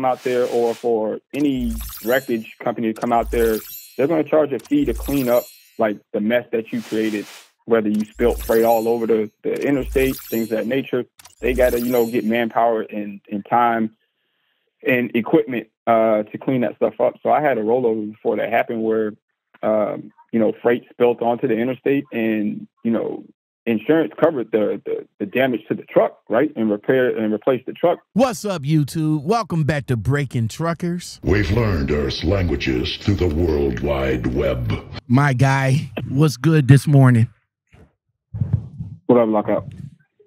come out there or for any wreckage company to come out there, they're going to charge a fee to clean up like the mess that you created, whether you spilt freight all over the, the interstate, things of that nature. They got to, you know, get manpower and, and time and equipment uh, to clean that stuff up. So I had a rollover before that happened where, um, you know, freight spilt onto the interstate and, you know, insurance covered the, the, the damage to the truck, right, and repair and replace the truck. What's up, YouTube? Welcome back to Breaking Truckers. We've learned Earth's languages through the World Wide Web. My guy, what's good this morning? What up, lockout?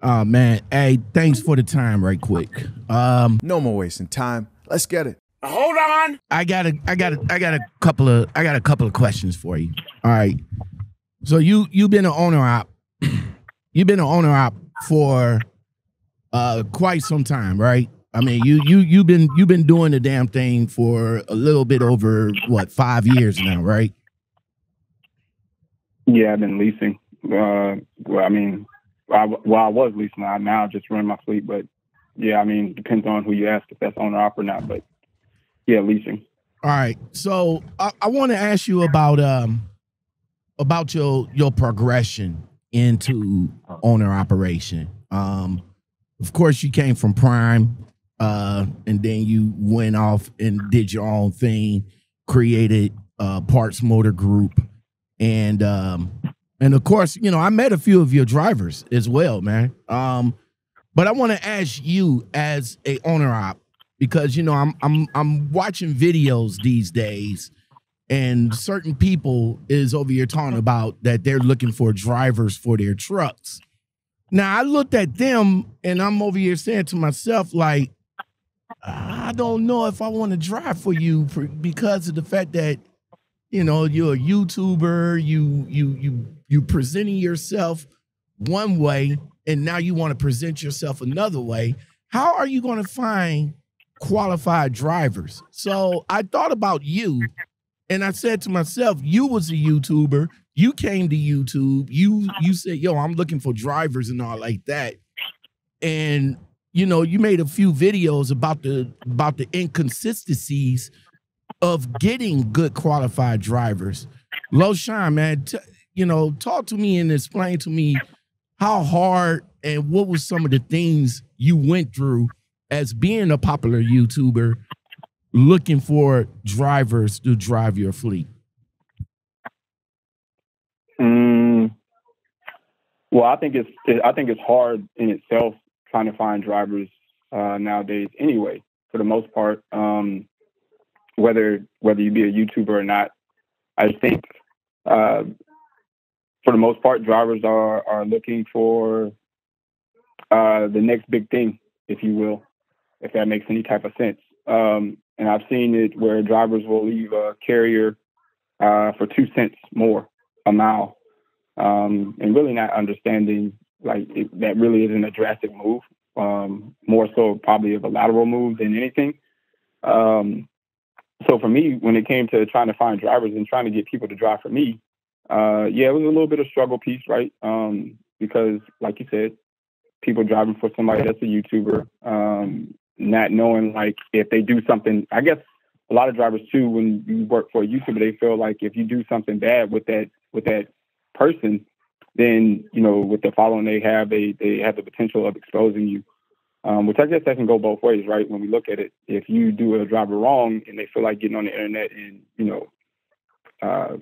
Oh man, hey, thanks for the time, right quick. Um, No more wasting time. Let's get it. Hold on. I got a, I got a, I got a couple of, I got a couple of questions for you. All right. So you, you've been an owner op, you've been an owner op for uh quite some time, right? I mean, you, you, you've been, you've been doing the damn thing for a little bit over what five years now, right? Yeah, I've been leasing. Uh, well, I mean, I, well, I was leasing. I now just run my fleet, but yeah, I mean, depends on who you ask if that's owner op or not. But yeah, leasing. All right. So I, I want to ask you about um about your your progression into owner operation. Um of course you came from Prime uh and then you went off and did your own thing, created uh Parks Motor Group and um and of course, you know, I met a few of your drivers as well, man. Um but I want to ask you as a owner op because you know I'm I'm I'm watching videos these days, and certain people is over here talking about that they're looking for drivers for their trucks. Now I looked at them and I'm over here saying to myself like, I don't know if I want to drive for you for, because of the fact that you know you're a YouTuber, you you you you presenting yourself one way, and now you want to present yourself another way. How are you going to find qualified drivers. So I thought about you and I said to myself, you was a YouTuber. You came to YouTube. You you said, yo, I'm looking for drivers and all like that. And you know, you made a few videos about the about the inconsistencies of getting good qualified drivers. Loshawn, man, t- you know, talk to me and explain to me how hard and what was some of the things you went through as being a popular YouTuber looking for drivers to drive your fleet? Mm, well, I think it's I think it's hard in itself trying to find drivers uh, nowadays. Anyway, for the most part, um, whether whether you be a YouTuber or not, I think uh, for the most part, drivers are are looking for uh, the next big thing, if you will if that makes any type of sense. Um, and I've seen it where drivers will leave a carrier uh, for two cents more a mile, um, and really not understanding like it, that really isn't a drastic move. Um, more so probably of a lateral move than anything. Um, so for me, when it came to trying to find drivers and trying to get people to drive for me, uh, yeah, it was a little bit of struggle piece, right? Um, because like you said, people driving for somebody that's a YouTuber, um, not knowing like if they do something. I guess a lot of drivers too, when you work for a YouTuber, they feel like if you do something bad with that with that person, then you know with the following they have, they they have the potential of exposing you. Um, which I guess that can go both ways, right? When we look at it, if you do a driver wrong and they feel like getting on the internet and you know, uh,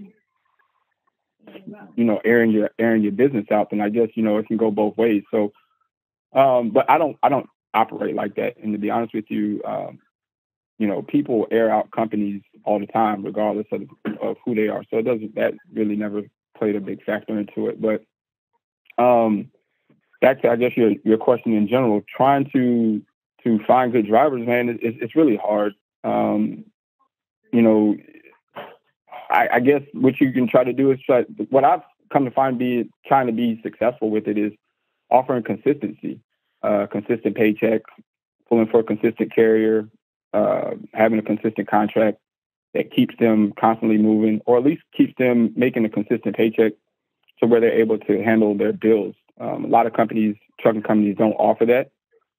you know, airing your airing your business out, then I guess you know it can go both ways. So, um, but I don't I don't operate like that. And to be honest with you, um, you know, people air out companies all the time, regardless of, of who they are. So it doesn't that really never played a big factor into it. But um, back to I guess your your question in general, trying to to find good drivers, man, it, it's really hard. Um, you know, I, I guess what you can try to do is try. What I've come to find be trying to be successful with it is offering consistency uh, consistent paycheck, pulling for a consistent carrier, uh, having a consistent contract that keeps them constantly moving, or at least keeps them making a consistent paycheck, to where they're able to handle their bills. Um, a lot of companies, trucking companies, don't offer that.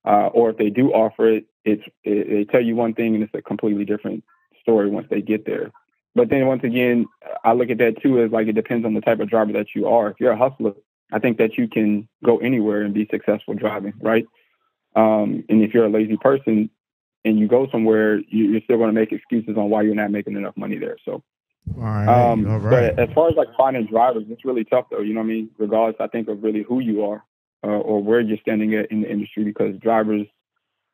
uh, or if they do offer it, it's it, they tell you one thing and it's a completely different story once they get there. But then once again, I look at that too as like it depends on the type of driver that you are. If you're a hustler, I think that you can go anywhere and be successful driving, right? Um, and if you're a lazy person and you go somewhere, you, are still going to make excuses on why you're not making enough money there. So, all right, um, all right. But as far as like finding drivers, it's really tough though. You know what I mean? Regardless, I think of really who you are uh, or where you're standing at in the industry, because drivers,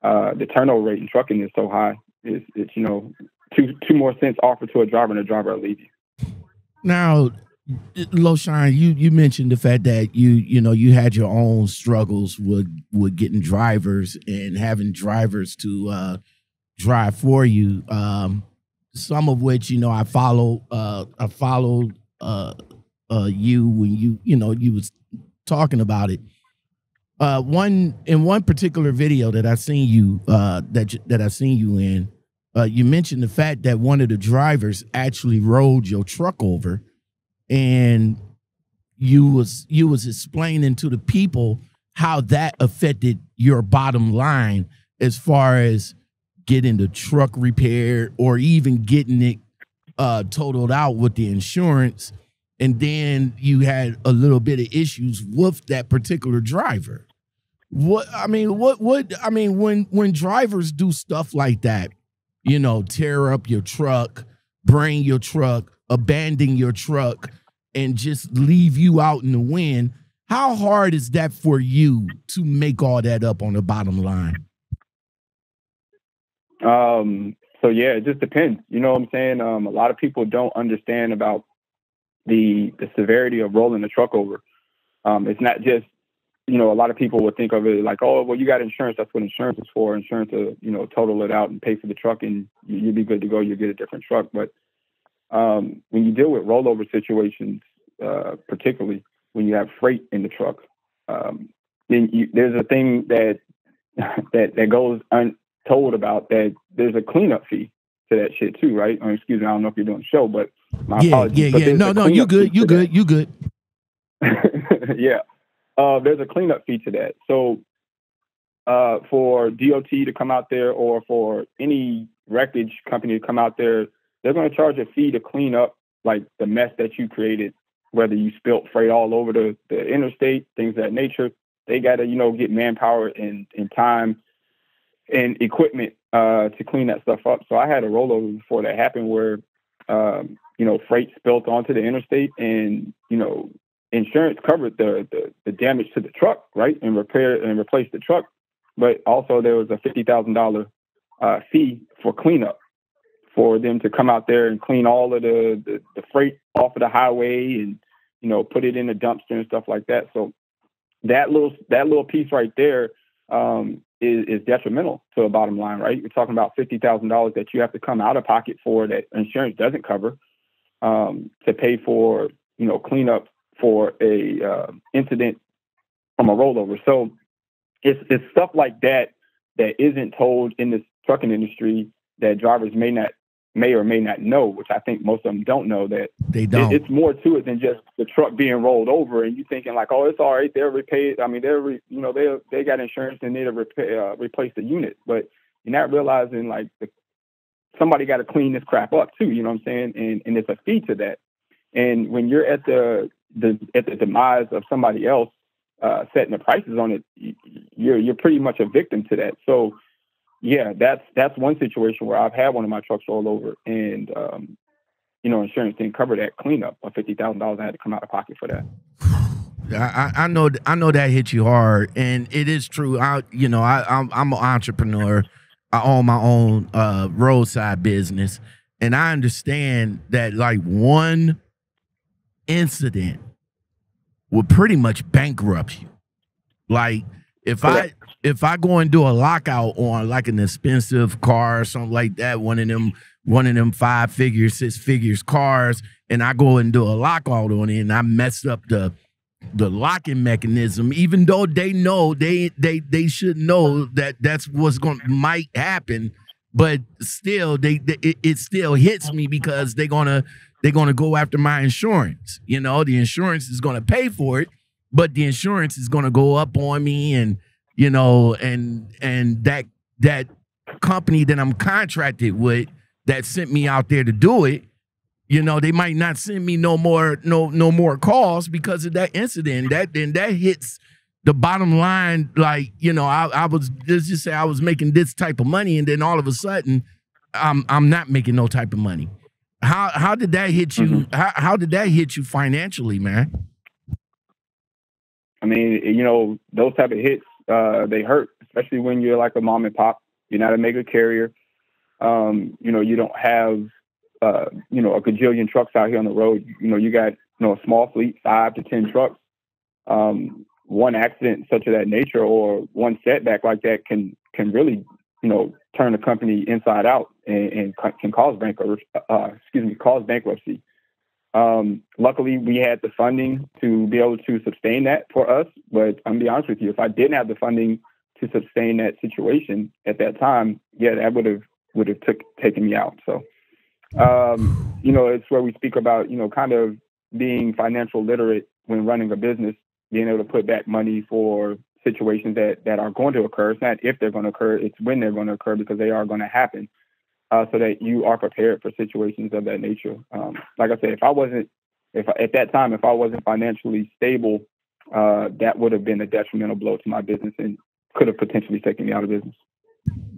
uh, the turnover rate in trucking is so high. It's, it's you know two two more cents offered to a driver and a driver will leave you. Now, Loshawn, you you mentioned the fact that you you know you had your own struggles with with getting drivers and having drivers to uh, drive for you. Um, some of which you know I follow. Uh, I followed uh, uh, you when you you know you was talking about it. Uh, one in one particular video that I seen you uh, that that I seen you in, you mentioned the fact that one of the drivers actually rolled your truck over, and you was you was explaining to the people how that affected your bottom line as far as getting the truck repaired or even getting it uh, totaled out with the insurance, and then you had a little bit of issues with that particular driver. What I mean, what what I mean when when drivers do stuff like that you know, tear up your truck, bring your truck, abandon your truck, and just leave you out in the wind. How hard is that for you to make all that up on the bottom line? Um, so yeah, it just depends. You know what I'm saying? Um, a lot of people don't understand about the the severity of rolling the truck over. Um, it's not just you know, a lot of people would think of it like, oh, well, you got insurance. That's what insurance is for. Insurance to, you know, total it out and pay for the truck, and you'll be good to go. You'll get a different truck. But um, when you deal with rollover situations, uh, particularly when you have freight in the truck, um, then you, there's a thing that that that goes untold about that. There's a cleanup fee to that shit too, right? Excuse me, I don't know if you're doing a show, but my yeah, apologies. yeah, yeah. No, no, you good, you good, you good. yeah uh, there's a cleanup fee to that. So uh, for DOT to come out there or for any wreckage company to come out there, they're going to charge a fee to clean up like the mess that you created, whether you spilt freight all over the, the interstate, things of that nature. They got to, you know, get manpower and, and time and equipment uh, to clean that stuff up. So I had a rollover before that happened where, um, you know, freight spilt onto the interstate and, you know, insurance covered the, the, the damage to the truck, right, and repair and replace the truck. But also there was a fifty thousand thousand dollar uh, fee for cleanup for them to come out there and clean all of the, the, the freight off of the highway and you know put it in a dumpster and stuff like that. So that little that little piece right there um, is, is detrimental to a bottom line, right? You're talking about fifty thousand dollars that you have to come out of pocket for that insurance doesn't cover um, to pay for you know cleanup for a uh, incident from a rollover. So it's it's stuff like that that isn't told in the trucking industry that drivers may not may or may not know, which I think most of them don't know that they don't. It, it's more to it than just the truck being rolled over and you thinking like, oh, it's all right, they'll repay it. I mean, they're re, you know they they got insurance and they'll repair, uh, replace the unit, but you're not realizing like the, somebody got to clean this crap up too. You know what I'm saying? And and it's a fee to that. And when you're at the the at the demise of somebody else uh, setting the prices on it, you're you're pretty much a victim to that. So yeah, that's that's one situation where I've had one of my trucks roll over, and um, you know, insurance didn't cover that cleanup of fifty thousand dollars. I had to come out of pocket for that. I, I know I know that hit you hard, and it is true. I you know I I'm, I'm an entrepreneur. I own my own uh, roadside business, and I understand that like one incident would pretty much bankrupt you. Like if I if I go and do a lockout on like an expensive car or something like that, one of them one of them five figures, six figures cars, and I go and do a lockout on it and I mess up the the locking mechanism, even though they know they they they should know that that's what's going might happen, but still they, they it, it still hits me because they're gonna they're going to go after my insurance. You know, the insurance is going to pay for it, but the insurance is going to go up on me and you know, and and that that company that I'm contracted with that sent me out there to do it, you know, they might not send me no more no no more calls because of that incident. That then that hits the bottom line. Like you know, I, I was let's just say I was making this type of money, and then all of a sudden, I'm I'm not making no type of money. How how did that hit you? Mhm. How how did that hit you financially, man? I mean, you know, those type of hits, uh, they hurt, especially when you're like a mom and pop. You're not a mega carrier. Um, you know, you don't have, uh, you know, a gajillion trucks out here on the road. You know, you got, you know, a small fleet, five to ten trucks. Um, one accident such of that nature or one setback like that can can really, you know, turn the company inside out and, and can cause bankruptcy. Uh, excuse me, cause bankruptcy. Um, luckily, we had the funding to be able to sustain that for us. But I'm be honest with you, if I didn't have the funding to sustain that situation at that time, yeah, that would have would have took taken me out. So, um, you know, it's where we speak about you know kind of being financial literate when running a business, being able to put back money for situations that that are going to occur. It's not if they're going to occur; it's when they're going to occur because they are going to happen uh, so that you are prepared for situations of that nature. Um, like I said, if I wasn't, if at that time, if I wasn't financially stable, uh, that would have been a detrimental blow to my business and could have potentially taken me out of business.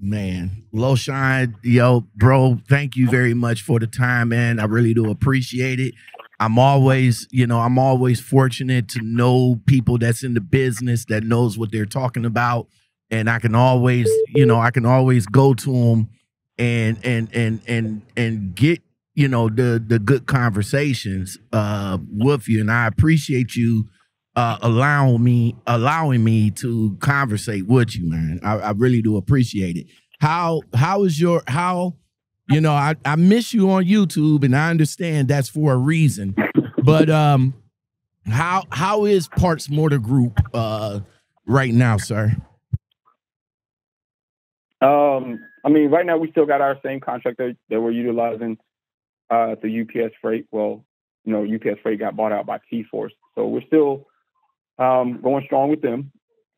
Man, Loshawn, yo, bro. Thank you very much for the time, man. I really do appreciate it. I'm always, you know, I'm always fortunate to know people that's in the business that knows what they're talking about, and I can always, you know, I can always go to them and and and and and get, you know, the the good conversations uh with you, and I appreciate you uh allowing me allowing me to conversate with you man. I, I really do appreciate it. How how is your how you know I, I miss you on youtube and i understand that's for a reason. But um how how is parks motor group uh right now sir? Um, I mean, right now we still got our same contract that, we're utilizing uh, UPS Freight. Well, you know, UPS Freight got bought out by TForce, so we're still um, going strong with them.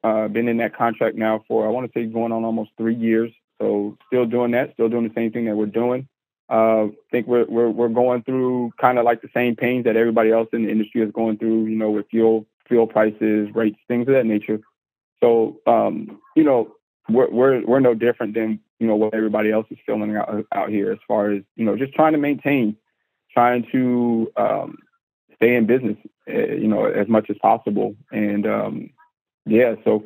Uh, been in that contract now for I want to say going on almost three years. So still doing that, still doing the same thing that we're doing. Uh, I think we're we're we're going through kind of like the same pains that everybody else in the industry is going through. You know, with fuel fuel prices, rates, things of that nature. So um, you know, we're we're we're no different than you know what everybody else is feeling out out here as far as you know just trying to maintain, trying to um, stay in business, uh, you know, as much as possible. And um, yeah, so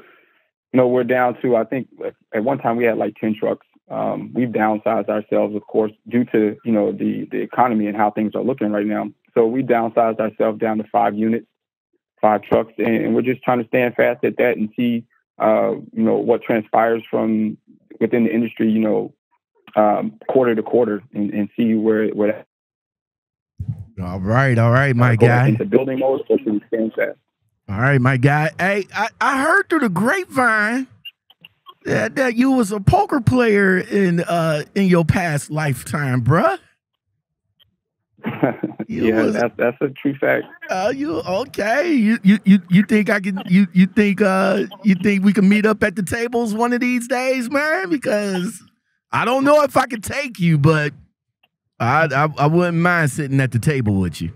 you know we're down to I think at one time we had like ten trucks. Um, we've downsized ourselves, of course, due to you know the the economy and how things are looking right now. So we downsized ourselves down to five units, five trucks, and, and we're just trying to stand fast at that and see uh, you know what transpires from within the industry, you know, um, quarter to quarter, and, and see where where all right all right my guy. into building mode, so we stand fast. all right my guy. Hey i, I heard through the grapevine that, that you was a poker player in uh in your past lifetime bruh yeah, was- that's that's a true fact. Uh, you okay? You you you you think I can? You you think uh you think we can meet up at the tables one of these days, man? Because I don't know if I can take you, but I I, I wouldn't mind sitting at the table with you.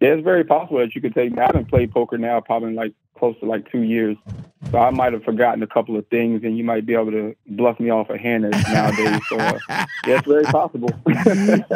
Yeah, it's very possible that you could take. Me. I haven't played poker now probably like close to like two years, so I might have forgotten a couple of things, and you might be able to bluff me off a hand nowadays. So uh, it's very possible.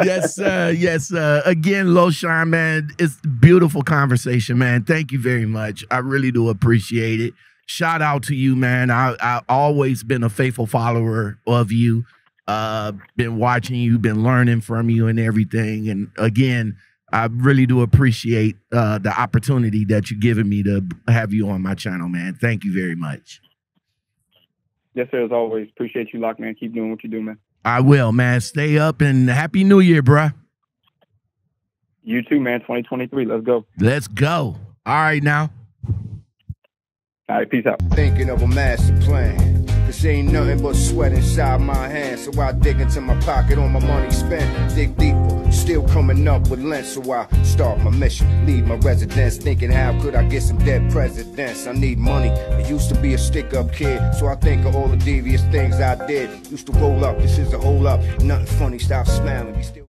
yes, sir. Yes, sir. Again, Loshawn, man, it's beautiful conversation, man. Thank you very much. I really do appreciate it. Shout out to you, man. I I always been a faithful follower of you. Uh, been watching you, been learning from you, and everything. And again, I really do appreciate uh, the opportunity that you've given me to have you on my channel, man. Thank you very much. yes, sir. As always, appreciate you, Lock man. Keep doing what you do, man. I will, man. Stay up and happy New Year, bruh. You too, man. 2023. Let's go. Let's go. All right, now. All right, peace out. Thinking of a master plan. Cause ain't nothing but sweat inside my hands. So I dig into my pocket on my money spent. Dig deeper, still coming up with length. So I start my mission. Leave my residence, thinking how could I get some dead presidents? I need money. I used to be a stick up kid. So I think of all the devious things I did. Used to roll up, this is a hole up. Nothing funny, stop smiling. Still